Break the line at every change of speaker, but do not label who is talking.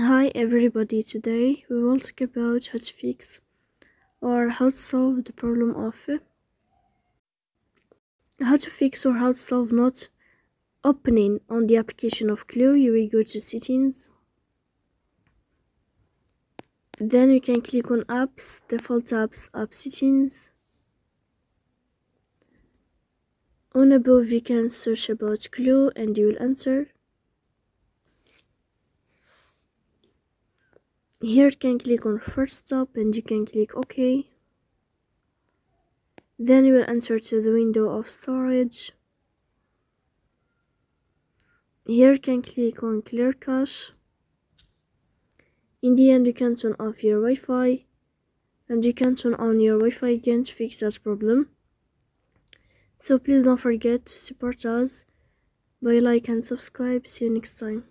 Hi everybody, today we will talk about how to fix or how to solve the problem of uh, how to fix or how to solve not opening on the application of Clue. You will go to settings, then you can click on apps, default apps, app settings. On above you can search about Clue and you will answer. Here you can click on force stop and you can click ok. Then you will enter to the window of storage. Here you can click on clear cache. In the end you can turn off your wi-fi and you can turn on your wi-fi again to fix that problem. So please don't forget to support us by like and subscribe. See you next time